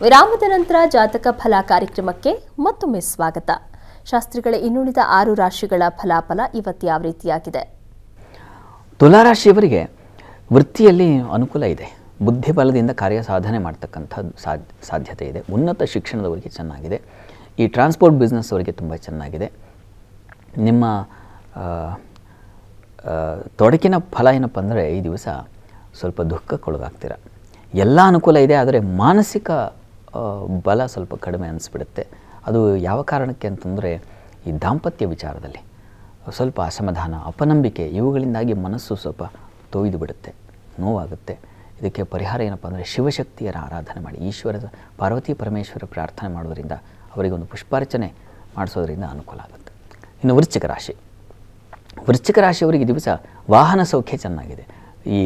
ವಿರಾಮದ ನಂತರ ಜಾತಕ ಫಲ ಕಾರ್ಯಕ್ರಮಕ್ಕೆ ಮತ್ತೊಮ್ಮೆ ಸ್ವಾಗತ. ಶಾಸ್ತ್ರಿಗಳ, ಇನ್ನುಳಿದ ಆರು ರಾಶಿಗಳ ಫಲಾಫಲ ಇವತ್ತು ಯಾವ ರೀತಿಯಾಗಿದೆ? ತುಲಾರಾಶಿಯವರಿಗೆ ವೃತ್ತಿಯಲ್ಲಿ ಅನುಕೂಲ ಇದೆ. ಬುದ್ಧಿಬಲದಿಂದ ಕಾರ್ಯ ಸಾಧನೆ ಮಾಡ್ತಕ್ಕಂಥ ಸಾಧ್ಯ ಸಾಧ್ಯತೆ ಇದೆ. ಉನ್ನತ ಶಿಕ್ಷಣದವರಿಗೆ ಚೆನ್ನಾಗಿದೆ. ಈ ಟ್ರಾನ್ಸ್ಪೋರ್ಟ್ ಬಿಸ್ನೆಸ್ ಅವರಿಗೆ ತುಂಬ ಚೆನ್ನಾಗಿದೆ. ನಿಮ್ಮ ತೊಡಕಿನ ಫಲ ಏನಪ್ಪ ಅಂದರೆ ಈ ದಿವಸ ಸ್ವಲ್ಪ ದುಃಖಕ್ಕೊಳಗಾಗ್ತೀರ. ಎಲ್ಲ ಅನುಕೂಲ ಇದೆ, ಆದರೆ ಮಾನಸಿಕ ಬಲ ಸ್ವಲ್ಪ ಕಡಿಮೆ ಅನಿಸ್ಬಿಡುತ್ತೆ. ಅದು ಯಾವ ಕಾರಣಕ್ಕೆ ಅಂತಂದರೆ ಈ ದಾಂಪತ್ಯ ವಿಚಾರದಲ್ಲಿ ಸ್ವಲ್ಪ ಅಸಮಾಧಾನ, ಅಪನಂಬಿಕೆ ಇವುಗಳಿಂದಾಗಿ ಮನಸ್ಸು ಸ್ವಲ್ಪ ತೊಯ್ದು ಬಿಡುತ್ತೆ, ನೋವಾಗುತ್ತೆ. ಇದಕ್ಕೆ ಪರಿಹಾರ ಏನಪ್ಪ ಅಂದರೆ ಶಿವಶಕ್ತಿಯರ ಆರಾಧನೆ ಮಾಡಿ. ಈಶ್ವರ ಪಾರ್ವತಿ ಪರಮೇಶ್ವರ ಪ್ರಾರ್ಥನೆ ಮಾಡೋದರಿಂದ ಅವರಿಗೊಂದು ಪುಷ್ಪಾರ್ಚನೆ ಮಾಡಿಸೋದ್ರಿಂದ ಅನುಕೂಲ ಆಗುತ್ತೆ. ಇನ್ನು ವೃಶ್ಚಿಕ ರಾಶಿ. ವೃಶ್ಚಿಕ ರಾಶಿಯವರಿಗೆ ದಿವಸ ವಾಹನ ಸೌಖ್ಯ ಚೆನ್ನಾಗಿದೆ. ಈ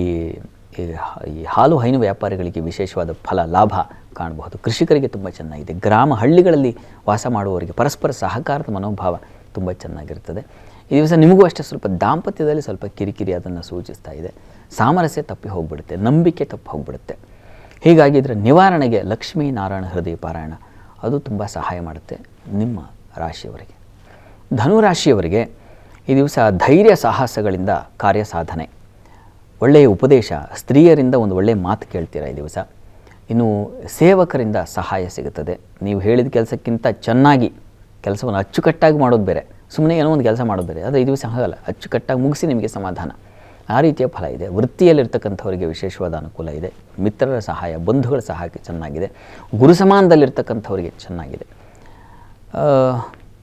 ಈ ಹಾಲು ಹೈನು ವ್ಯಾಪಾರಿಗಳಿಗೆ ವಿಶೇಷವಾದ ಫಲ, ಲಾಭ ಕಾಣಬಹುದು. ಕೃಷಿಕರಿಗೆ ತುಂಬ ಚೆನ್ನಾಗಿದೆ. ಗ್ರಾಮ ಹಳ್ಳಿಗಳಲ್ಲಿ ವಾಸ ಮಾಡುವವರಿಗೆ ಪರಸ್ಪರ ಸಹಕಾರದ ಮನೋಭಾವ ತುಂಬ ಚೆನ್ನಾಗಿರ್ತದೆ ಈ ದಿವಸ ನಿಮಗೂ ಅಷ್ಟೇ ಸ್ವಲ್ಪ ದಾಂಪತ್ಯದಲ್ಲಿ ಸ್ವಲ್ಪ ಕಿರಿಕಿರಿ ಅದನ್ನು ಸೂಚಿಸ್ತಾ ಇದೆ. ಸಾಮರಸ್ಯ ತಪ್ಪಿ ಹೋಗ್ಬಿಡುತ್ತೆ, ನಂಬಿಕೆ ತಪ್ಪಿ ಹೋಗ್ಬಿಡುತ್ತೆ. ಹೀಗಾಗಿ ಇದರ ನಿವಾರಣೆಗೆ ಲಕ್ಷ್ಮೀ ನಾರಾಯಣ ಹೃದಯ ಪಾರಾಯಣ ಅದು ತುಂಬ ಸಹಾಯ ಮಾಡುತ್ತೆ ನಿಮ್ಮ ರಾಶಿಯವರಿಗೆ. ಧನುರಾಶಿಯವರಿಗೆ ಈ ದಿವಸ ಧೈರ್ಯ ಸಾಹಸಗಳಿಂದ ಕಾರ್ಯ ಸಾಧನೆ. ಒಳ್ಳೆಯ ಉಪದೇಶ, ಸ್ತ್ರೀಯರಿಂದ ಒಂದು ಒಳ್ಳೆಯ ಮಾತು ಕೇಳ್ತೀರಾ ಈ ದಿವಸ? ಇನ್ನು ಸೇವಕರಿಂದ ಸಹಾಯ ಸಿಗುತ್ತದೆ. ನೀವು ಹೇಳಿದ ಕೆಲಸಕ್ಕಿಂತ ಚೆನ್ನಾಗಿ ಕೆಲಸವನ್ನು ಅಚ್ಚುಕಟ್ಟಾಗಿ ಮಾಡೋದು ಬೇರೆ. ಸುಮ್ಮನೆ ಏನೋ ಒಂದು ಕೆಲಸ ಮಾಡೋದು ಬೇರೆ. ಆದರೆ ಈ ದಿವಸ ಹಾಗಲ್ಲ. ಅಚ್ಚುಕಟ್ಟಾಗಿ ಮುಗಿಸಿ ನಿಮಗೆ ಸಮಾಧಾನ. ಆ ರೀತಿಯ ಫಲ ಇದೆ. ವೃತ್ತಿಯಲ್ಲಿರ್ತಕ್ಕಂಥವರಿಗೆ ವಿಶೇಷವಾದ ಅನುಕೂಲ ಇದೆ. ಮಿತ್ರರ ಸಹಾಯ, ಬಂಧುಗಳ ಸಹಾಯಕ್ಕೆ ಚೆನ್ನಾಗಿದೆ. ಗುರು ಸಮಾನದಲ್ಲಿರ್ತಕ್ಕಂಥವರಿಗೆ ಚೆನ್ನಾಗಿದೆ.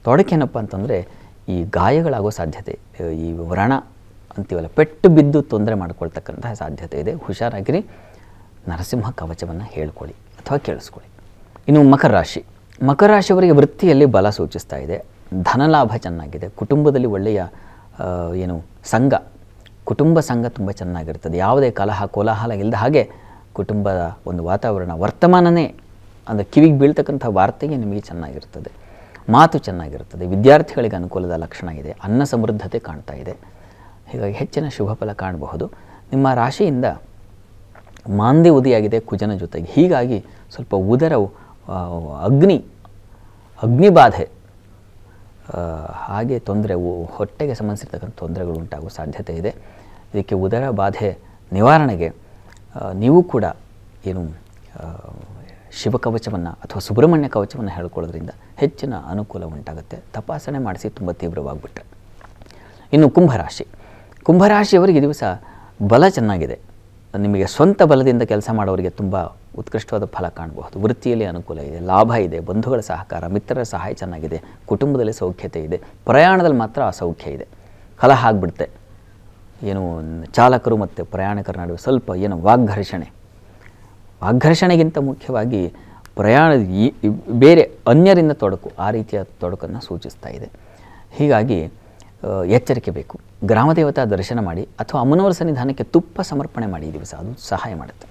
ತೊಡಕೇನಪ್ಪ ಅಂತಂದರೆ ಈ ಗಾಯಗಳಾಗೋ ಸಾಧ್ಯತೆ, ಈ ವ್ರಣ ಅಂತೀವಲ್ಲ, ಪೆಟ್ಟು ಬಿದ್ದು ತೊಂದರೆ ಮಾಡ್ಕೊಳ್ತಕ್ಕಂತಹ ಸಾಧ್ಯತೆ ಇದೆ. ಹುಷಾರಾಗಿರಿ. ನರಸಿಂಹ ಕವಚವನ್ನು ಹೇಳ್ಕೊಳ್ಳಿ ಅಥವಾ ಕೇಳಿಸ್ಕೊಳ್ಳಿ. ಇನ್ನು ಮಕರ ರಾಶಿ. ಮಕರ ರಾಶಿಯವರಿಗೆ ವೃತ್ತಿಯಲ್ಲಿ ಬಲ ಸೂಚಿಸ್ತಾ ಇದೆ. ಧನಲಾಭ ಚೆನ್ನಾಗಿದೆ. ಕುಟುಂಬದಲ್ಲಿ ಒಳ್ಳೆಯ ಏನು ಸಂಘ. ಕುಟುಂಬ ಸಂಘ ತುಂಬ ಚೆನ್ನಾಗಿರ್ತದೆ. ಯಾವುದೇ ಕಲಹ, ಕೋಲಾಹಲ ಇಲ್ಲದ ಹಾಗೆ ಕುಟುಂಬದ ಒಂದು ವಾತಾವರಣ, ವರ್ತಮಾನನೇ ಅಂದರೆ ಕಿವಿಗೆ ಬೀಳ್ತಕ್ಕಂಥ ವಾರ್ತೆಗೆ ನಿಮಗೆ ಚೆನ್ನಾಗಿರ್ತದೆ. ಮಾತು ಚೆನ್ನಾಗಿರ್ತದೆ. ವಿದ್ಯಾರ್ಥಿಗಳಿಗೆ ಅನುಕೂಲದ ಲಕ್ಷಣ ಇದೆ. ಅನ್ನ ಸಮೃದ್ಧತೆ ಕಾಣ್ತಾ ಇದೆ. ಹೀಗಾಗಿ ಹೆಚ್ಚಿನ ಶುಭ ಫಲ ಕಾಣಬಹುದು. ನಿಮ್ಮ ರಾಶಿಯಿಂದ ಮಾಂದಿ ಉದಿಯಾಗಿದೆ ಕುಜನ ಜೊತೆಗೆ. ಹೀಗಾಗಿ ಸ್ವಲ್ಪ ಉದರವು ಅಗ್ನಿ, ಅಗ್ನಿಬಾಧೆ ಹಾಗೆ ತೊಂದರೆ ಹೊಟ್ಟೆಗೆ ಸಂಬಂಧಿಸಿರ್ತಕ್ಕಂಥ ತೊಂದರೆಗಳು ಉಂಟಾಗುವ ಸಾಧ್ಯತೆ ಇದೆ. ಇದಕ್ಕೆ ಉದರ ಬಾಧೆ ನಿವಾರಣೆಗೆ ನೀವು ಕೂಡ ಏನು ಶಿವಕವಚವನ್ನು ಅಥವಾ ಸುಬ್ರಹ್ಮಣ್ಯ ಕವಚವನ್ನು ಹೇಳ್ಕೊಳ್ಳೋದ್ರಿಂದ ಹೆಚ್ಚಿನ ಅನುಕೂಲ ಉಂಟಾಗುತ್ತೆ. ತಪಾಸಣೆ ಮಾಡಿಸಿ ತುಂಬ ತೀವ್ರವಾಗಿಬಿಟ್ರೆ. ಇನ್ನು ಕುಂಭರಾಶಿ ಕುಂಭರಾಶಿಯವರಿಗೆ ದಿವಸ ಬಲ ಚೆನ್ನಾಗಿದೆ. ನಿಮಗೆ ಸ್ವಂತ ಬಲದಿಂದ ಕೆಲಸ ಮಾಡೋರಿಗೆ ತುಂಬ ಉತ್ಕೃಷ್ಟವಾದ ಫಲ ಕಾಣಬಹುದು. ವೃತ್ತಿಯಲ್ಲಿ ಅನುಕೂಲ ಇದೆ, ಲಾಭ ಇದೆ, ಬಂಧುಗಳ ಸಹಕಾರ, ಮಿತ್ರರ ಸಹಾಯ ಚೆನ್ನಾಗಿದೆ, ಕುಟುಂಬದಲ್ಲಿ ಸೌಖ್ಯತೆ ಇದೆ, ಪ್ರಯಾಣದಲ್ಲಿ ಮಾತ್ರ ಅಸೌಖ್ಯ ಇದೆ. ಕಲಹ ಆಗಿಬಿಡುತ್ತೆ. ಏನು ಚಾಲಕರು ಮತ್ತು ಪ್ರಯಾಣಿಕರ ನಡುವೆ ಸ್ವಲ್ಪ ಏನು ವಾಗ್ಘರ್ಷಣೆ. ವಾಗ್ಘರ್ಷಣೆಗಿಂತ ಮುಖ್ಯವಾಗಿ ಪ್ರಯಾಣ ಬೇರೆ ಅನ್ಯರಿಂದ ತೊಡಕು, ಆ ರೀತಿಯ ತೊಡಕನ್ನು ಸೂಚಿಸ್ತಾ ಇದೆ. ಹೀಗಾಗಿ ಎಚ್ಚರಿಕೆ ಬೇಕು. ಗ್ರಾಮದೇವತಾ ದರ್ಶನ ಮಾಡಿ ಅಥವಾ ಅಮ್ಮನವರ ಸನ್ನಿಧಾನಕ್ಕೆ ತುಪ್ಪ ಸಮರ್ಪಣೆ ಮಾಡಿ ಈ ದಿವಸ ಅದು ಸಹಾಯ ಮಾಡುತ್ತೆ.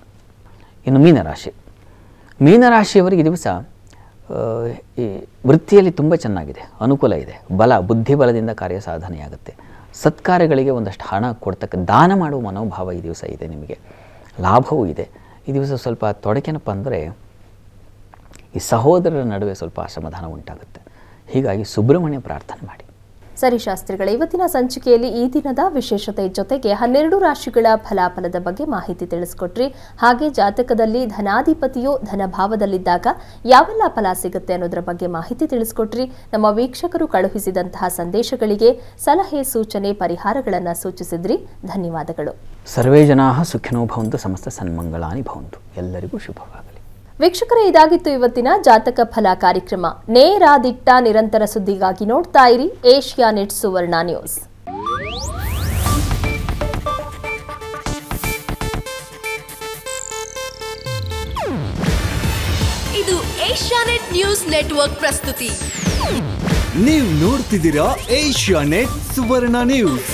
ಇನ್ನು ಮೀನರಾಶಿ. ಮೀನರಾಶಿಯವರಿಗೆ ಈ ದಿವಸ ಈ ವೃತ್ತಿಯಲ್ಲಿ ತುಂಬ ಚೆನ್ನಾಗಿದೆ. ಅನುಕೂಲ ಇದೆ. ಬಲ ಬುದ್ಧಿಬಲದಿಂದ ಕಾರ್ಯ ಸಾಧನೆಯಾಗುತ್ತೆ. ಸತ್ಕಾರ್ಯಗಳಿಗೆ ಒಂದಷ್ಟು ಹಣ ಕೊಡ್ತಕ್ಕ, ದಾನ ಮಾಡುವ ಮನೋಭಾವ ಈ ದಿವಸ ಇದೆ ನಿಮಗೆ. ಲಾಭವೂ ಇದೆ. ಈ ದಿವಸ ಸ್ವಲ್ಪ ತೊಡಕೇನಪ್ಪ ಅಂದರೆ, ಈ ಸಹೋದರರ ನಡುವೆ ಸ್ವಲ್ಪ ಅಸಮಾಧಾನ ಉಂಟಾಗುತ್ತೆ. ಹೀಗಾಗಿ ಸುಬ್ರಹ್ಮಣ್ಯ ಪ್ರಾರ್ಥನೆ ಮಾಡಿ. ಸರಿ ಶಾಸ್ತ್ರಿಗಳ, ಇವತ್ತಿನ ಸಂಚಿಕೆಯಲ್ಲಿ ಈ ದಿನದ ವಿಶೇಷತೆ ಜೊತೆಗೆ ಹನ್ನೆರಡು ರಾಶಿಗಳ ಫಲಾಫಲದ ಬಗ್ಗೆ ಮಾಹಿತಿ ತಿಳಿಸ್ಕೊಟ್ರಿ. ಹಾಗೆ ಜಾತಕದಲ್ಲಿ ಧನಾಧಿಪತಿಯು ಧನಭಾವದಲ್ಲಿದ್ದಾಗ ಯಾವೆಲ್ಲ ಫಲ ಸಿಗುತ್ತೆ ಅನ್ನೋದರ ಬಗ್ಗೆ ಮಾಹಿತಿ ತಿಳಿಸ್ಕೊಟ್ರಿ. ನಮ್ಮ ವೀಕ್ಷಕರು ಕಳುಹಿಸಿದಂತಹ ಸಂದೇಶಗಳಿಗೆ ಸಲಹೆ, ಸೂಚನೆ, ಪರಿಹಾರಗಳನ್ನು ಸೂಚಿಸಿದ್ರಿ. ಧನ್ಯವಾದಗಳು. ಸರ್ವೇ ಜನಾ ಸುಖಿನೋ ಭವಂತು, ಸಮಸ್ತ ಸನ್ಮಂಗಳಾನಿ ಭವಂತು. ಎಲ್ಲರಿಗೂ ಶುಭವಾಗಲಿ. ವೀಕ್ಷಕರೇ ಇದಾಗಿತ್ತು ಇವತ್ತಿನ ಜಾತಕ ಫಲ ಕಾರ್ಯಕ್ರಮ. ನೇರ ದಿಟ್ಟ ನಿರಂತರ ಸುದ್ದಿಗಾಗಿ ನೋಡ್ತಾ ಇರಿ ಏಷ್ಯಾ ನೆಟ್ ಸುವರ್ಣ ನ್ಯೂಸ್. ಇದು ಏಷ್ಯಾನೆಟ್ ನ್ಯೂಸ್ ನೆಟ್ವರ್ಕ್ ಪ್ರಸ್ತುತಿ. ನೀವು ನೋಡ್ತಿದ್ದೀರಾ ಏಷ್ಯಾ ನೆಟ್ ಸುವರ್ಣ ನ್ಯೂಸ್.